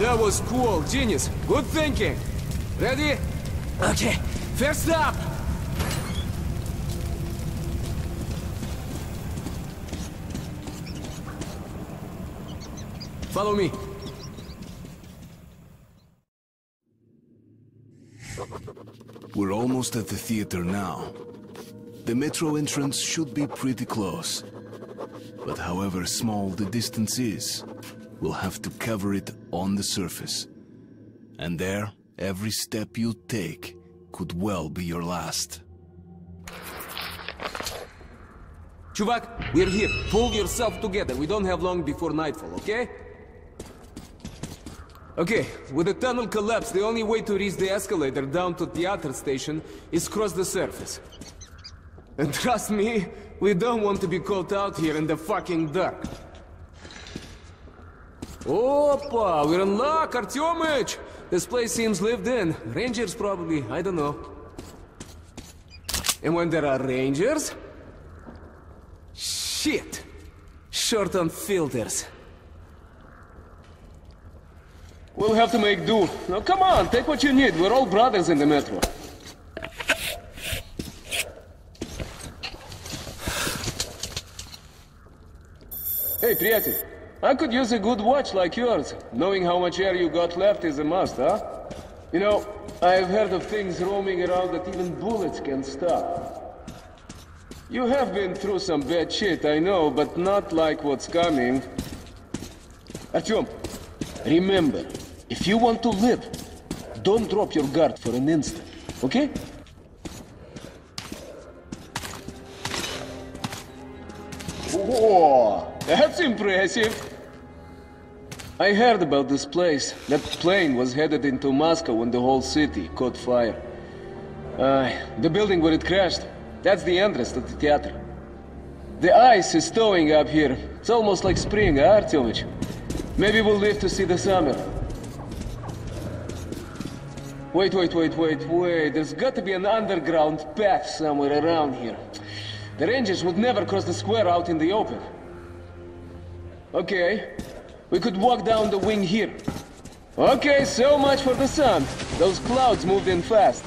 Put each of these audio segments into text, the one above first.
That was cool. Genius. Good thinking. Ready? Okay. First up. Follow me. We're almost at the theater now. The metro entrance should be pretty close. But however small the distance is, we'll have to cover it on the surface. And there, every step you take could well be your last. Chuvak, we're here. Pull yourself together. We don't have long before nightfall, okay? Okay, with the tunnel collapsed, the only way to reach the escalator down to theater station is cross the surface. And trust me, we don't want to be caught out here in the fucking dark. Опа, we're in luck, Artyomich! This place seems lived in. Rangers probably, I don't know. And when there are rangers... Shit! Short on filters. We'll have to make do. Now come on, take what you need. We're all brothers in the metro. Hey, приятель, I could use a good watch like yours. Knowing how much air you got left is a must, huh? You know, I've heard of things roaming around that even bullets can stop. You have been through some bad shit, I know, but not like what's coming. Artyom, remember, if you want to live, don't drop your guard for an instant, okay? Whoa, that's impressive. I heard about this place. That plane was headed into Moscow when the whole city caught fire. Uh, the building where it crashed, that's the entrance to the theater. The ice is thawing up here. It's almost like spring, huh, Artyomich? Maybe we'll live to see the summer. Wait, wait, wait, wait, wait. There's got to be an underground path somewhere around here. The Rangers would never cross the square out in the open. Okay. We could walk down the wing here. Okay, so much for the sun. Those clouds moved in fast.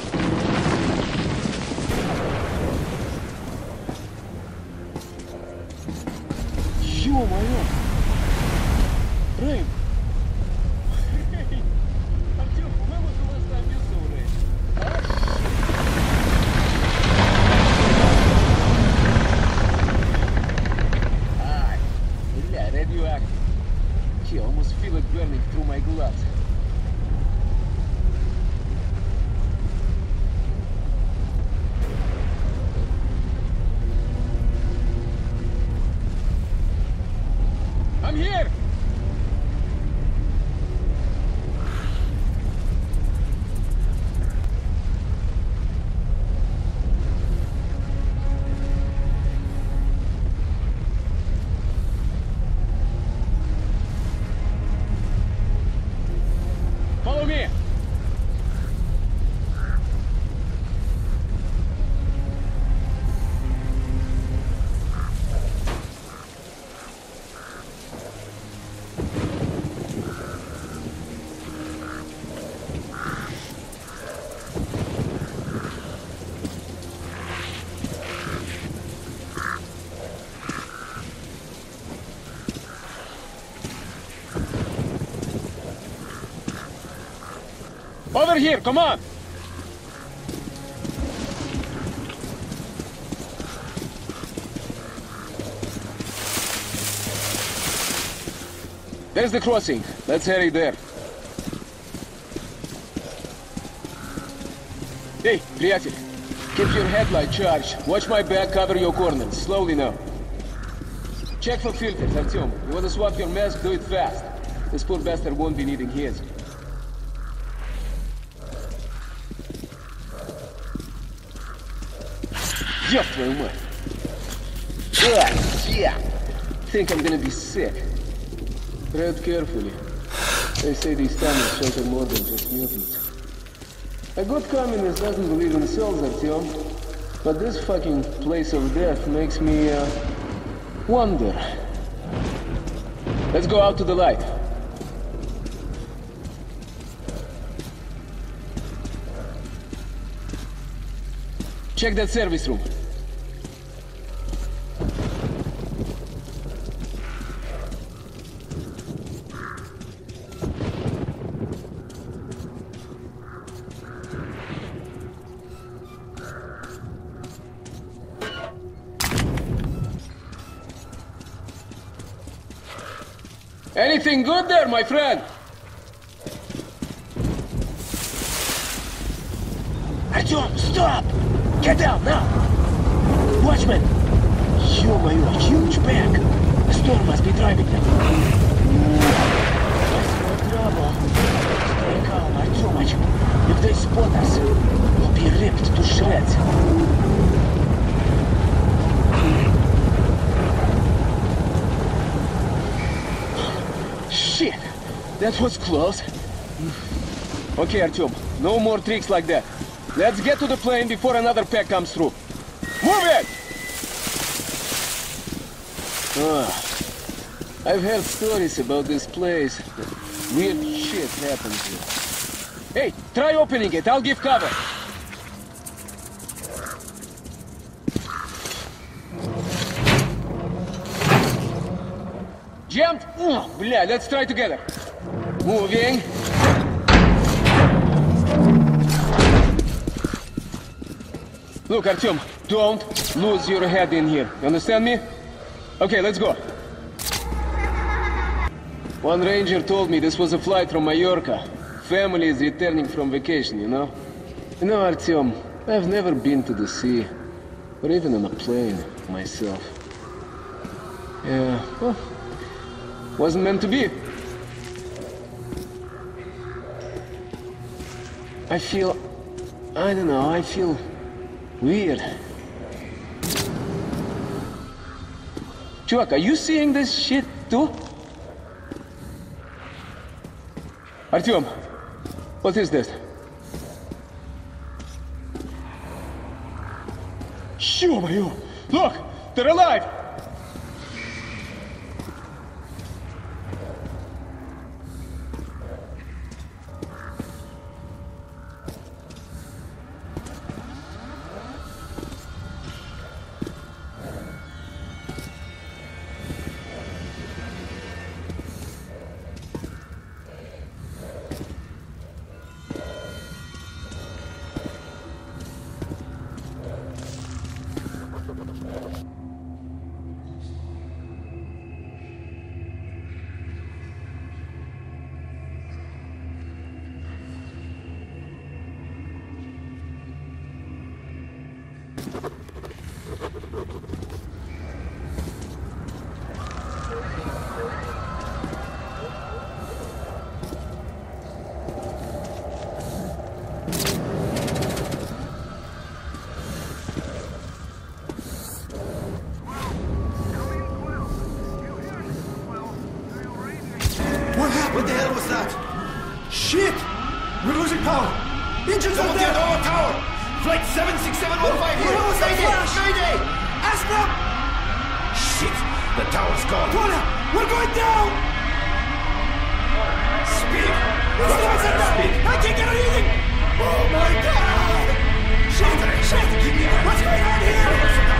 Over here, come on! There's the crossing. Let's hurry there. Hey, приятель. Keep your headlight charged. Watch my back, cover your corners. Slowly now. Check for filters, Artyom. You wanna swap your mask, do it fast. This poor bastard won't be needing his. Jethro Mutt. Yeah, yeah. Think I'm gonna be sick. Tread carefully. They say these tunnels shelter more than just mutants. A good communist doesn't believe in cells, Artyom. But this fucking place of death makes me, uh, wonder. Let's go out to the light. Check that service room. Anything good there, my friend? Артем, stop! Get down now! Watchman! Ё-моё, huge pack! The storm must be driving them. That's no trouble. Stay calm, Артемыч. If they spot us, we'll be ripped to shreds. That was close. Okay, Artyom, no more tricks like that. Let's get to the plane before another pack comes through. Move it! Ah, I've heard stories about this place. Weird shit happens here. Hey, try opening it. I'll give cover. Jumped? Oh, yeah, let's try together. Moving. Look, Artyom, don't lose your head in here. You understand me? Okay, let's go. One ranger told me this was a flight from Mallorca. Family is returning from vacation, you know? You know, Artyom, I've never been to the sea, or even on a plane myself. Yeah, well, wasn't meant to be. I feel... I don't know, I feel... weird. Чувак, are you seeing this shit too? Артем, what is this? Ё-моё! Look! They're alive! What the hell was that? Shit! We're losing power! Engines are Don't dead! get tower! Flight 76715 here! What was that flash? Mayday! Astra! Shit! The tower's gone! Warner! We're going down! Speed! It's upside down! speed! I can't get anything! Oh my god! Shit! Shit! Give me a. What's going on here?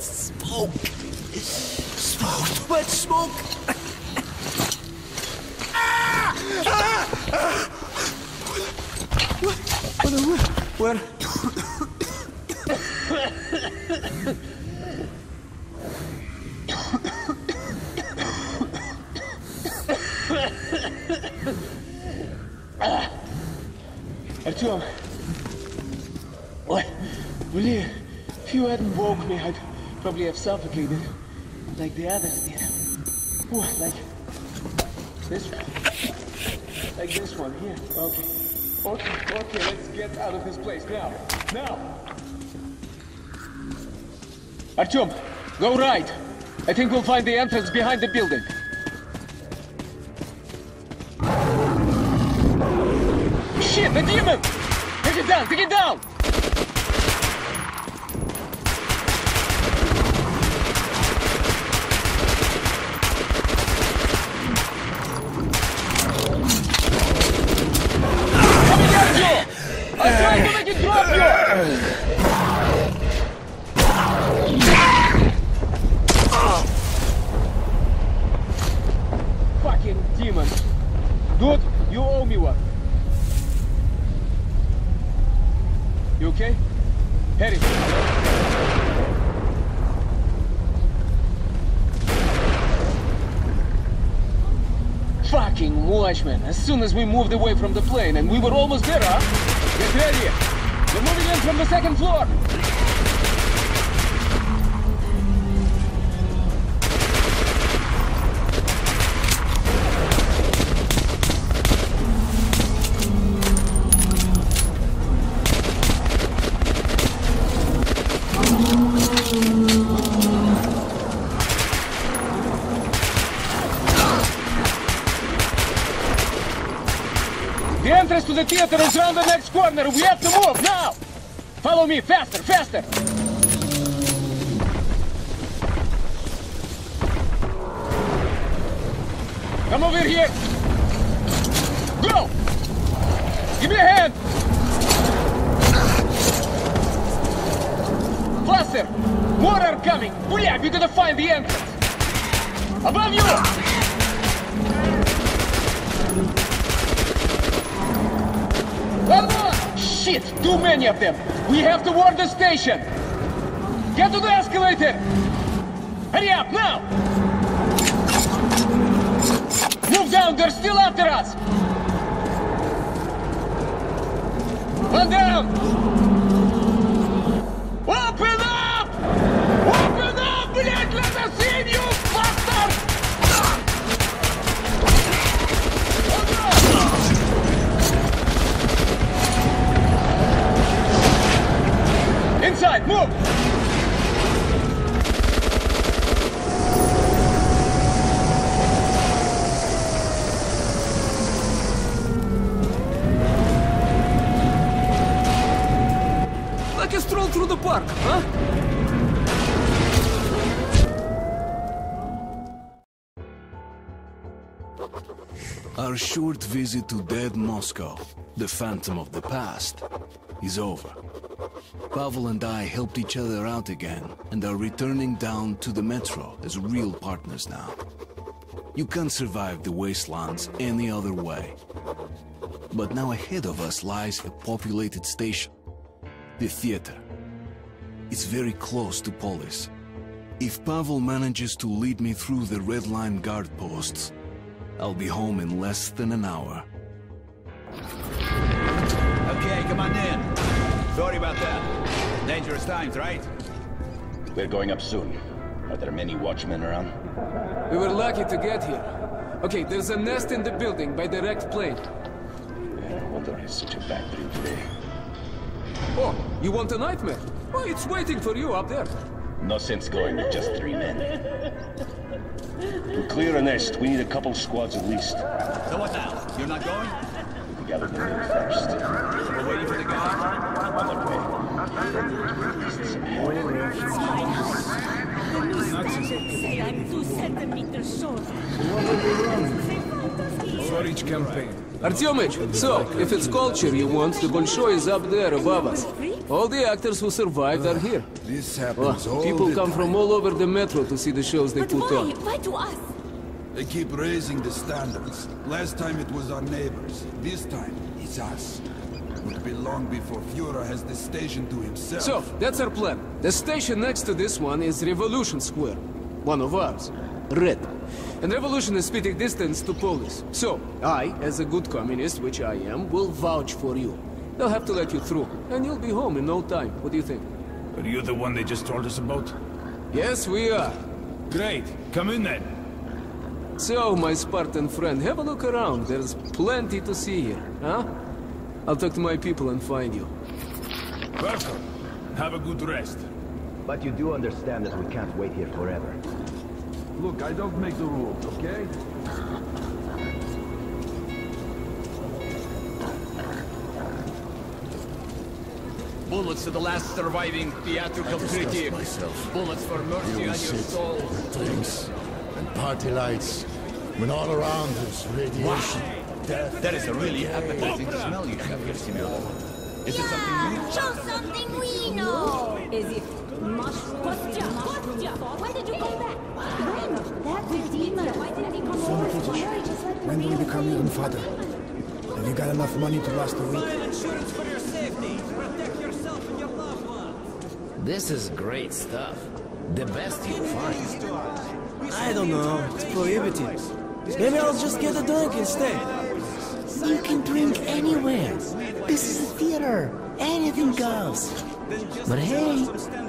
Smoke. Smoke. Too smoke. Where? Артем! Ой, блин, if you hadn't woke me, I'd probably have suffocated, like the others did. Ой, like, This one. Like this one, here. Okay. Okay, okay, let's get out of this place now. Now! Artyom, go right. I think we'll find the entrance behind the building. Shit, the demon! Take it down, take it down! Coming at you! I'm trying to make it drop you! Fucking demon! Dude, you owe me one. You okay? Harry. Fucking watchman. As soon as we moved away from the plane and we were almost there, huh? Get ready. In from the second floor. The entrance to the theater is around the next corner. We have to move now. Follow me, faster, faster. Come over here. Go. Give me a hand. Faster. More are coming. Booyah, we gotta find the entrance. Above you. Shit! Too many of them! We have to ward the station! Get to the escalator! Hurry up, now! Move down, they're still after us! One down! Move! Like a stroll through the park, huh? Our short visit to dead Moscow, the phantom of the past, is over. Pavel and I helped each other out again and are returning down to the metro as real partners now. You can't survive the wastelands any other way. But now ahead of us lies a populated station, the theater. It's very close to Polis. If Pavel manages to lead me through the Red Line guard posts, I'll be home in less than an hour. Okay, come on in. Sorry about that. Dangerous times, right? We're going up soon. Are there many watchmen around? We were lucky to get here. Okay, there's a nest in the building by the direct plane. I wonder it's such a bad dream today. Oh, you want a nightmare? Oh, it's waiting for you up there. No sense going with just three men. To clear a nest, we need a couple squads at least. So what now? You're not going? We gather them in first. We're waiting for the guy. On their way. Some. Say I'm two centimeters short. Storage campaign. Artyomich, so, if it's culture you want, the Bolshoi is up there above us. All the actors who survived are here. This Oh, happens all people the come time. from all over the metro to see the shows they But put why? on. Why to us? They keep raising the standards. Last time it was our neighbors. This time, it's us. Would be long before Führer has the station to himself. So, that's our plan. The station next to this one is Revolution Square. One of ours. Red. And Revolution is spitting distance to Polis. So, I, as a good communist, which I am, will vouch for you. They'll have to let you through, and you'll be home in no time. What do you think? Are you the one they just told us about? Yes, we are. Great. Come in then. So, my Spartan friend, have a look around. There's plenty to see here, huh? I'll talk to my people and find you. Welcome. Have a good rest. But you do understand that we can't wait here forever. Look, I don't make the rules, okay? Bullets to the last surviving theatrical critic. Bullets for mercy on your soul. drinks and party lights, when all around is radiation, death. That is a really appetizing smell you have here, Simeon. Is it something new? Show something we know! Is it mushroom? Kostya! Kostya! When did you come back? When? That redeemer. Why didn't he come over? Scary, just When do we become even father? Have you got enough money to last a week? insurance for your safety. Protect yourself and your loved ones. This is great stuff. The best you'll find. I don't know. It's prohibited. Maybe I'll just get a drink instead. You can drink anywhere. This is a theater. Anything goes. But hey,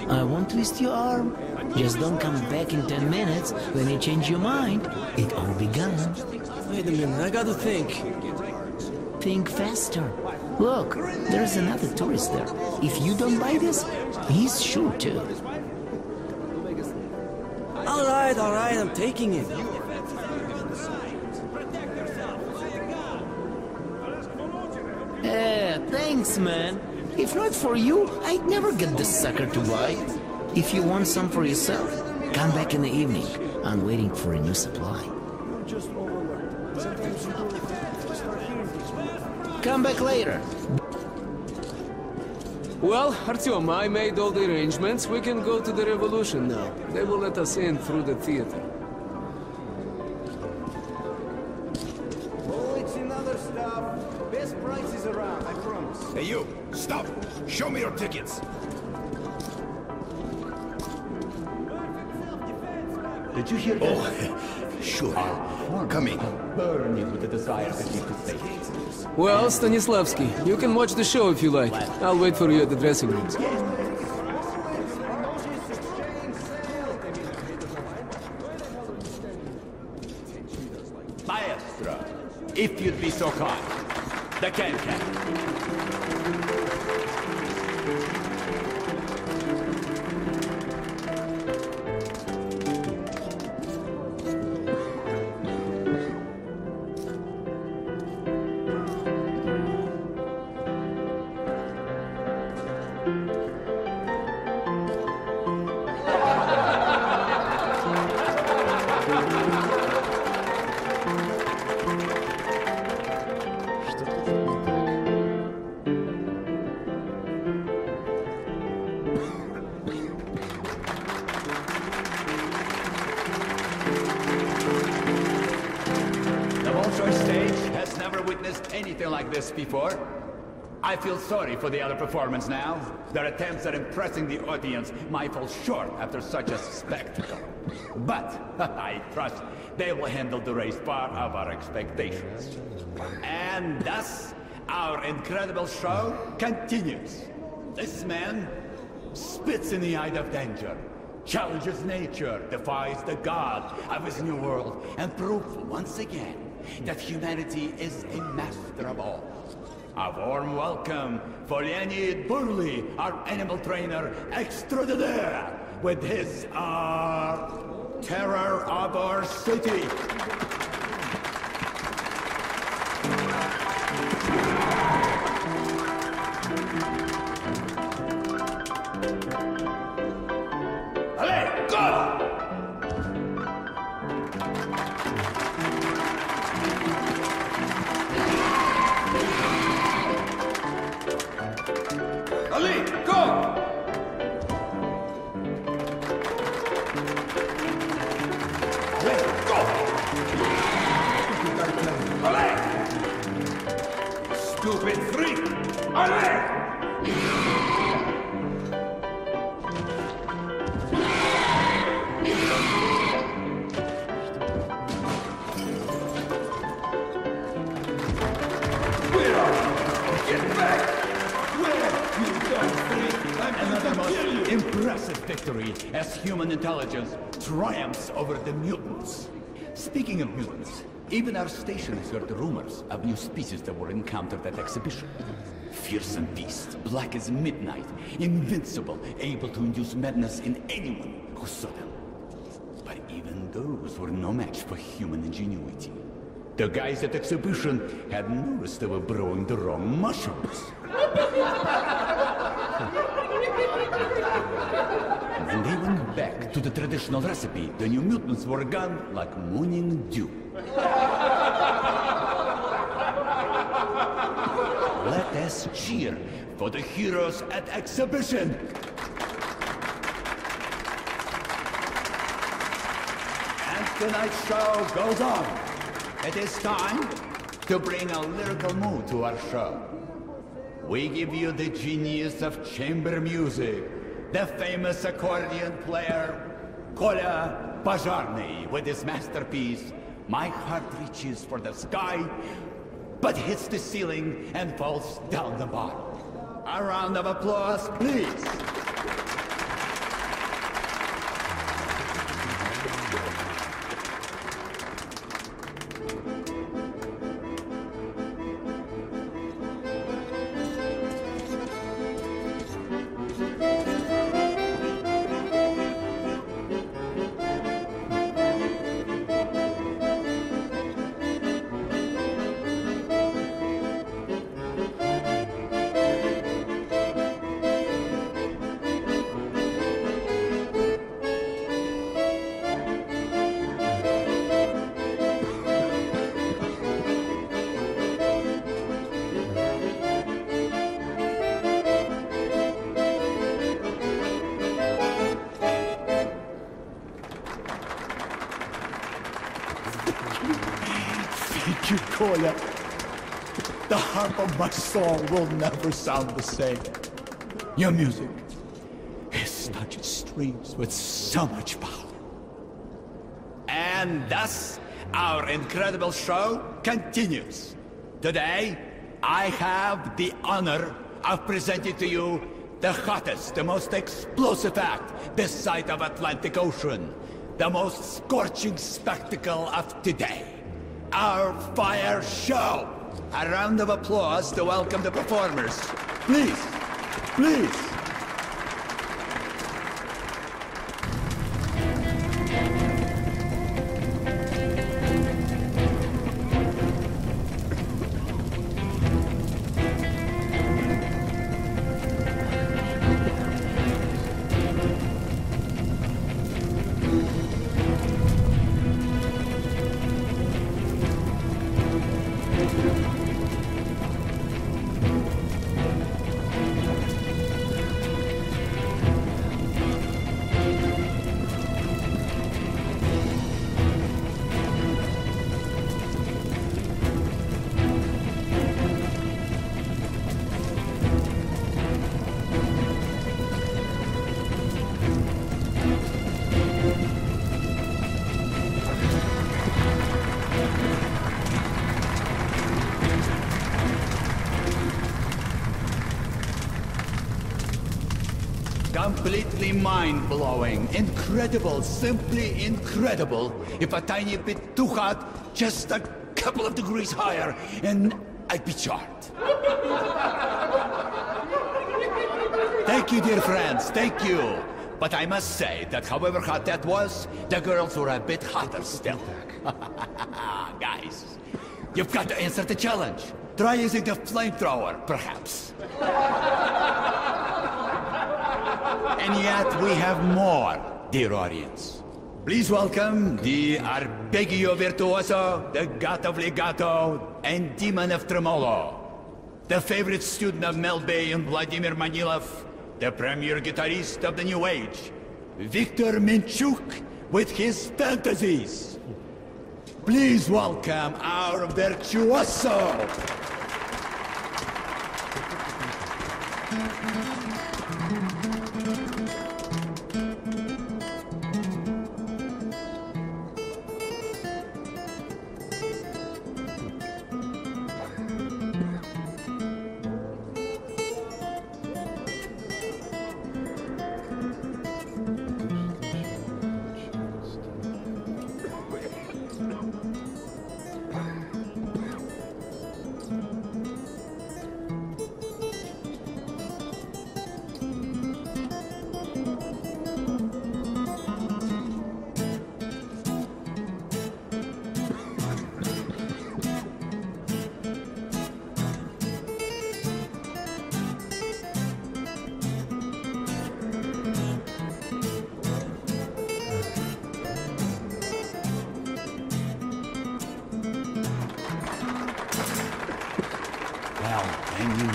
I won't twist your arm. Just don't come back in ten minutes when you change your mind. It all be gone. Wait a minute, I gotta think. Think faster. Look, there's another tourist there. If you don't buy this, he's sure to. Alright, alright, I'm taking it. Eh, thanks, man. If not for you, I'd never get this sucker to buy. If you want some for yourself, come back in the evening. I'm waiting for a new supply. Come back later. Well, Artyom, I made all the arrangements. We can go to the Revolution now. They will let us in through the theater. Come in. Burning with the desire to keep the faith. Well, Stanislavski, you can watch the show if you like. I'll wait for you at the dressing rooms. Maestro, if you'd be so kind. The can-can. Witnessed anything like this before. I feel sorry for the other performance now. Their attempts at impressing the audience might fall short after such a spectacle. But I trust they will handle the race far above our expectations. And thus, our incredible show continues. This man spits in the eye of danger, challenges nature, defies the god of his new world, and proves once again that humanity is a master of all. A warm welcome for Leonid Burley, our animal trainer extraordinaire, with his, uh, terror of our city. Triumphs over the mutants. Speaking of mutants, even our station has heard rumors of new species that were encountered at exhibition. Fearsome beasts, black as midnight, invincible, able to induce madness in anyone who saw them. But even those were no match for human ingenuity. The guys at exhibition had noticed they were brewing the wrong mushrooms. when they back to the traditional recipe, the new mutants were gone like morning dew. Let us cheer for the heroes at exhibition. And tonight's show goes on. It is time to bring a lyrical mood to our show. We give you the genius of chamber music, the famous accordion player, Kolya Pazharny, with his masterpiece, My Heart Reaches for the Sky, but hits the ceiling and falls down the bottom. A round of applause, please. Kolya. The harp of my soul will never sound the same. Your music is touching strings with so much power. And thus, our incredible show continues. Today, I have the honor of presenting to you the hottest, the most explosive act this side of Atlantic Ocean, the most scorching spectacle of today, our fire show. A round of applause to welcome the performers. Please, please. Mind-blowing, incredible, simply incredible. If a tiny bit too hot, just a couple of degrees higher, and I'd be charred. Thank you, dear friends, thank you. But I must say that however hot that was, the girls were a bit hotter still. Guys, you've got to answer the challenge. Try using the flamethrower, perhaps. And yet we have more, dear audience. Please welcome the Arpeggio Virtuoso, the God of Legato, and Demon of Tremolo. The favorite student of Mel Bay and Vladimir Manilov, the premier guitarist of the New Age, Viktor Minchuk with his fantasies. Please welcome our virtuoso.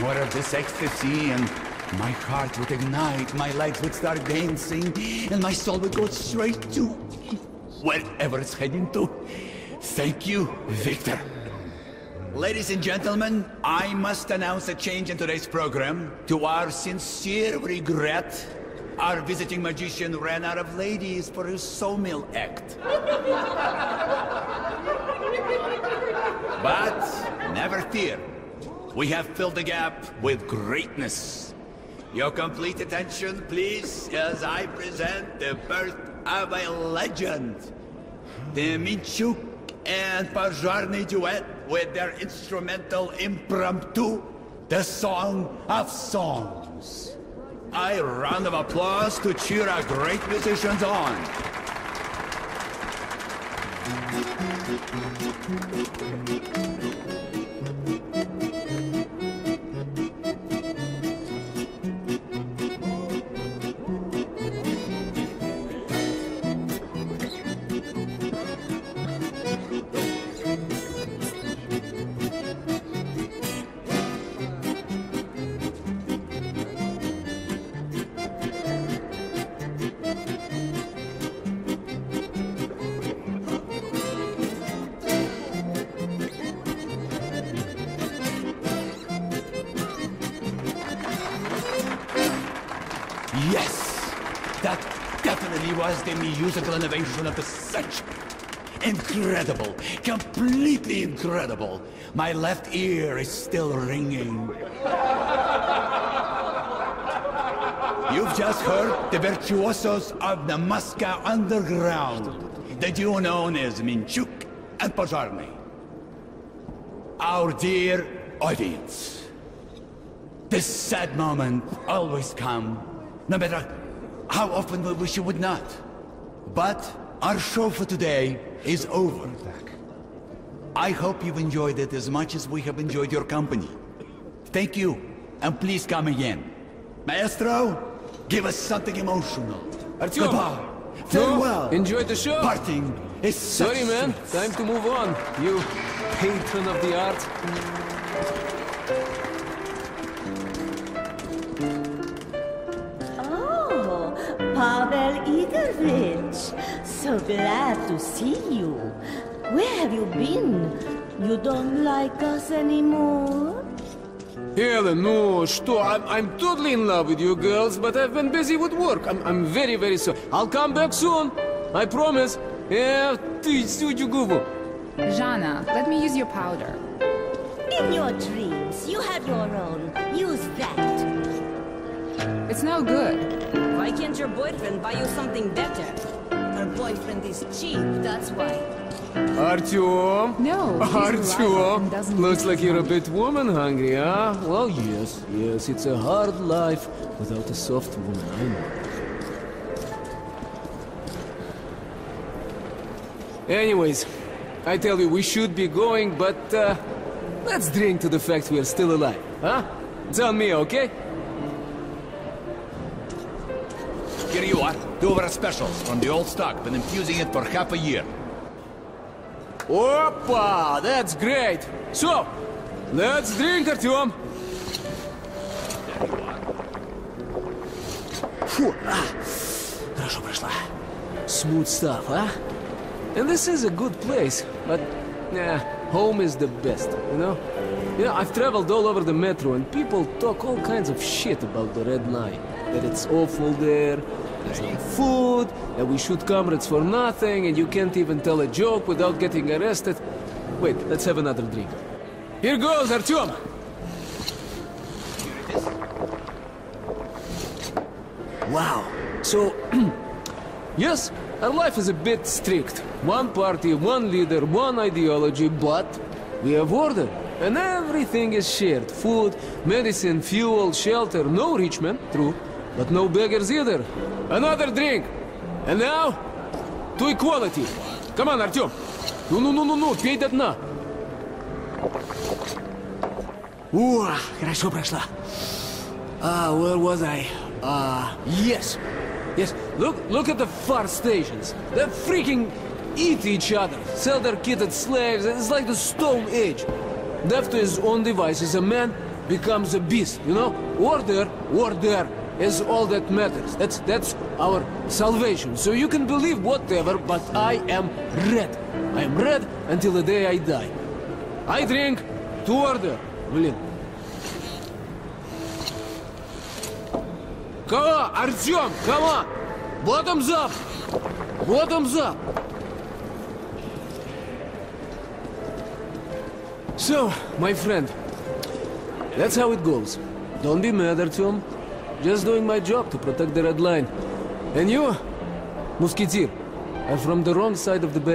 More of this ecstasy and my heart would ignite, my legs would start dancing, and my soul would go straight to wherever it's heading to. Thank you, Victor. Ladies and gentlemen, I must announce a change in today's program. To our sincere regret, our visiting magician ran out of ladies for his sawmill act. But never fear. We have filled the gap with greatness. Your complete attention, please, as I present the birth of a legend. The Minchuk and Pazharny duet with their instrumental impromptu, The Song of Songs. A round of applause to cheer our great musicians on. Musical innovation of the century. Incredible. Completely incredible. My left ear is still ringing. You've just heard the virtuosos of the Moscow Underground, the duo known as Minchuk and Pazharny. Our dear audience, this sad moment always come, no matter how often we wish it would not. But our show for today is over. I hope you've enjoyed it as much as we have enjoyed your company. Thank you, and please come again. Maestro, give us something emotional. Artyom! Goodbye. Farewell. Enjoyed the show? Parting is Sorry, man. Time to move on. You patron of the art. Pavel Igorovich. So glad to see you. Where have you been? You don't like us anymore? Helen, no, что? I'm, I'm totally in love with you girls, but I've been busy with work. I'm, I'm very, very sorry. I'll come back soon. I promise. Yeah, ты сучу губу. Jana, let me use your powder. In your dreams, you have your own. Use that. It's no good. Why can't your boyfriend buy you something better? Her boyfriend is cheap, that's why. Artyom? No, he's Artyom? Looks like you're a bit woman hungry, huh? Well, yes, yes, it's a hard life without a soft woman, I know. Anyways, I tell you, we should be going, but uh, let's drink to the fact we're still alive, huh? It's on me, okay? Here you are. Two of our specials from the old stock. Been infusing it for half a year. Опа! That's great! So, let's drink, Artyom! Фу, а, хорошо прошла. Smooth stuff, huh? And this is a good place, but, nah, home is the best, you know? You know, I've traveled all over the metro and people talk all kinds of shit about the Red Line. That it's awful there, there's no food, that we shoot comrades for nothing, and you can't even tell a joke without getting arrested. Wait, let's have another drink. Here goes, Artyom! Wow. So, yes, our life is a bit strict. One party, one leader, one ideology, but we have order. And everything is shared. Food, medicine, fuel, shelter. No rich men, true. But no beggars either. Another drink. And now, to equality. Come on, Artyom. Ну-ну-ну-ну-ну, пей до дна. О, хорошо прошла. Ah, where was I? Ah, yes. Yes, look, look at the far stations. They freaking eat each other, sell their kitted slaves. It's like the Stone Age. Left to his own devices, a man becomes a beast, you know? Order, order is all that matters. That's, that's our salvation. So you can believe whatever, but I am red. I am red until the day I die. I drink to order. Блин. Кого? Артем, come on! Bottoms up! Bottoms up! So, my friend, that's how it goes. Don't be mad, Artyom. Just doing my job to protect the red line. And you, Musketeer, are from the wrong side of the bed.